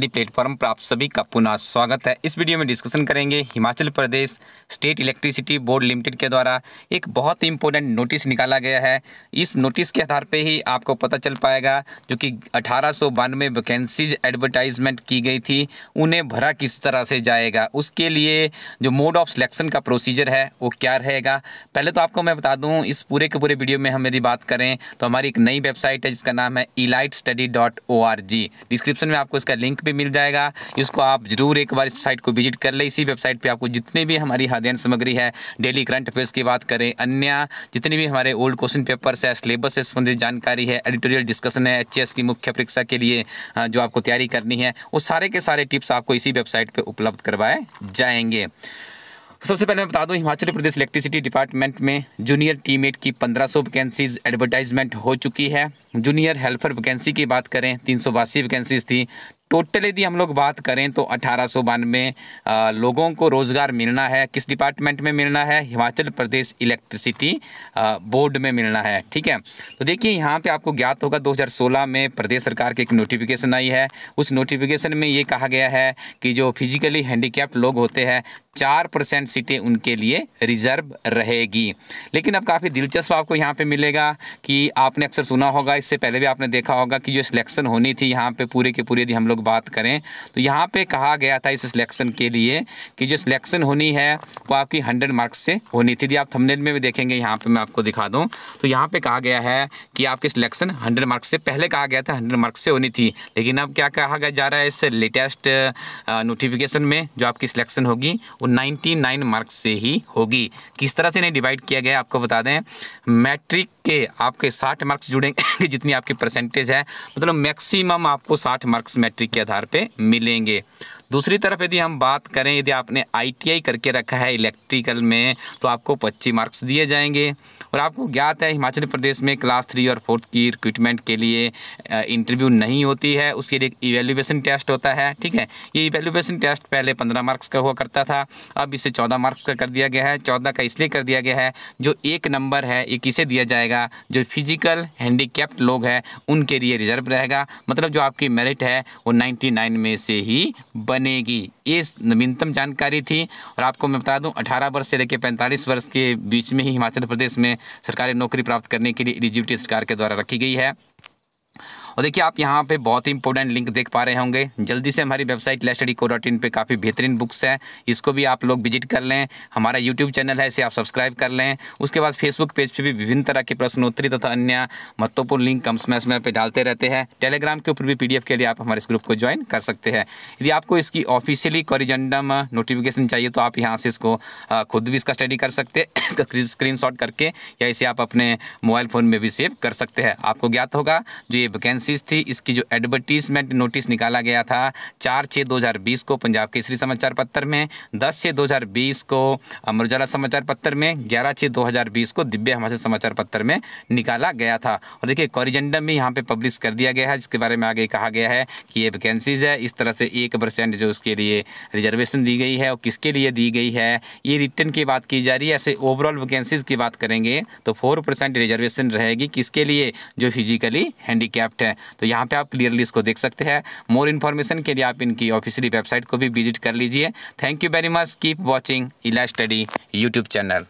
Study platform पर आप सभी का पुनः स्वागत है। इस वीडियो में डिस्कशन करेंगे Himachal Pradesh state electricity board limited के द्वारा। एक बहुत ही इंपॉर्टेंट नोटिस निकाला गया है। इस नोटिस के आधार पे ही आपको पता चल पाएगा जो कि अठारह सौ बानवे वैकेंसीज एडवर्टाइजमेंट की गई थी। उन्हें भरा किस तरह से जाएगा? उसके लिए जो मोड ऑफ़ सिलेक्शन का प्रोसीजर है, वो क्या रहेगा? पहले तो आपको मैं बता दूँ, इस पूरे के पूरे वीडियो में हम यदि बात करें तो हमारी एक नई वेबसाइट है, जिसका नाम है elite study dot O R G description में आपको इसका लिंक मिल जाएगा। इसको आप ज़रूर एक बार इस साइट को विज़िट कर ले। इसी वेबसाइट पे आपको जितने भी हमारी अध्ययन सामग्री है डेली करंट अफेयर्स की बात करें, अन्य जितने भी हमारे ओल्ड क्वेश्चन पेपर्स है सिलेबस से संबंधित जानकारी है एडिटोरियल डिस्कशन है एच की मुख्य परीक्षा के लिए जो आपको तैयारी करनी है, वो सारे के सारे टिप्स आपको इसी वेबसाइट पर उपलब्ध करवाए जाएँगे। सबसे पहले मैं बता दूँ, हिमाचल प्रदेश इलेक्ट्रिसिटी डिपार्टमेंट में जूनियर टीमेट की 1500 वैकेंसीज एडवर्टाइजमेंट हो चुकी है। जूनियर हेल्पर वैकेंसी की बात करें, तीन सौ वैकेंसीज थी। टोटल यदि हम लोग बात करें तो अठारह सौ बानवे लोगों को रोज़गार मिलना है। किस डिपार्टमेंट में मिलना है? हिमाचल प्रदेश इलेक्ट्रिसिटी बोर्ड में मिलना है, ठीक है? तो देखिए, यहाँ पे आपको ज्ञात होगा 2016 में प्रदेश सरकार की एक नोटिफिकेशन आई है। उस नोटिफिकेशन में ये कहा गया है कि जो फिजिकली हैंडीकैप्ड लोग होते हैं चार परसेंट सीटें उनके लिए रिज़र्व रहेगी। लेकिन अब काफ़ी दिलचस्प आपको यहाँ पे मिलेगा कि आपने अक्सर सुना होगा, इससे पहले भी आपने देखा होगा कि जो सिलेक्शन होनी थी यहाँ पे पूरे के पूरे यदि हम लोग बात करें तो यहाँ पे कहा गया था इस सिलेक्शन के लिए कि जो सिलेक्शन होनी है वो आपकी हंड्रेड मार्क्स से होनी थी। यदि आप थमनेल में भी देखेंगे, यहाँ पर मैं आपको दिखा दूँ तो यहाँ पर कहा गया है कि आपकी सिलेक्शन हंड्रेड मार्क्स से पहले कहा गया था हंड्रेड मार्क्स से होनी थी। लेकिन अब क्या कहा जा रहा है इस लेटेस्ट नोटिफिकेशन में जो आपकी सिलेक्शन होगी वो 99 मार्क्स से ही होगी। किस तरह से इन्हें डिवाइड किया गया आपको बता दें। मैट्रिक के आपके 60 मार्क्स जुड़ेंगे, जितनी आपकी परसेंटेज है। मतलब मैक्सिमम आपको 60 मार्क्स मैट्रिक के आधार पे मिलेंगे। दूसरी तरफ़ यदि हम बात करें, यदि आपने आईटीआई करके रखा है इलेक्ट्रिकल में तो आपको पच्चीस मार्क्स दिए जाएँगे। और आपको ज्ञात है, हिमाचल प्रदेश में क्लास थ्री और फोर्थ की रिक्रूटमेंट के लिए इंटरव्यू नहीं होती है। उसके लिए इवेल्युएसन टेस्ट होता है, ठीक है? ये इवेल्युएसन टेस्ट पहले पंद्रह मार्क्स का हुआ करता था, अब इसे चौदह मार्क्स का कर दिया गया है। चौदह का इसलिए कर दिया गया है, जो एक नंबर है ये किसे दिया जाएगा, जो फ़िज़िकल हैंडीकैप्ड लोग हैं, उनके लिए रिज़र्व रहेगा। मतलब जो आपकी मेरिट है, वो नाइन्टी में से ही बन बनेगी ये नवीनतम जानकारी थी और आपको मैं बता दूँ 18 वर्ष से लेकर 45 वर्ष के बीच में ही हिमाचल प्रदेश में सरकारी नौकरी प्राप्त करने के लिए एलिजिबिलिटी सरकार के द्वारा रखी गई है। और देखिए, आप यहाँ पे बहुत ही इंपॉर्टेंट लिंक देख पा रहे होंगे। जल्दी से हमारी वेबसाइट लेस्टडी को डॉट इन पर काफ़ी बेहतरीन बुक्स है। इसको भी आप लोग विज़िट कर लें। हमारा यूट्यूब चैनल है, इसे आप सब्सक्राइब कर लें। उसके बाद फेसबुक पेज पर भी विभिन्न तरह के प्रश्नोत्तरी तथा अन्य महत्वपूर्ण लिंक कम समय समय पर डालते रहते हैं। टेलीग्राम के ऊपर भी पीडीएफ के लिए आप हमारे इस ग्रुप को ज्वाइन कर सकते हैं। यदि आपको इसकी ऑफिशियली कॉरिजेंडम नोटिफिकेशन चाहिए तो आप यहाँ से इसको खुद भी इसका स्टडी कर सकते हैं। इसका स्क्रीन करके या इसे आप अपने मोबाइल फ़ोन में भी सेव कर सकते हैं। आपको ज्ञात होगा, जो ये वैकेंसी वैकेंसीज थी। इसकी जो एडवर्टीजमेंट नोटिस निकाला गया था, चार छः दो हज़ार बीस को पंजाब केसरी समाचार पत्र में, दस छः दो हज़ार बीस को अमर उजाला समाचार पत्र में, ग्यारह छः दो हज़ार बीस को दिव्य हिमाचल समाचार पत्र में निकाला गया था। और देखिए कॉरिजेंडम भी यहाँ पे पब्लिश कर दिया गया है, जिसके बारे में आगे कहा गया है कि ये वैकेंसीज है। इस तरह से एक परसेंट जो उसके लिए रिजर्वेशन दी गई है और किसके लिए दी गई है, ये रिटर्न की बात की जा रही है। ऐसे ओवरऑल वैकेंसीज की बात करेंगे तो फोर रिजर्वेशन रहेगी किसके लिए? जो फिजिकली हैंडीकैप्ड है। तो यहाँ पे आप क्लियरली इसको देख सकते हैं। मोर इन्फॉर्मेशन के लिए आप इनकी ऑफिशियली वेबसाइट को भी विज़िट कर लीजिए। Thank you very much keep watching Ela study YouTube channel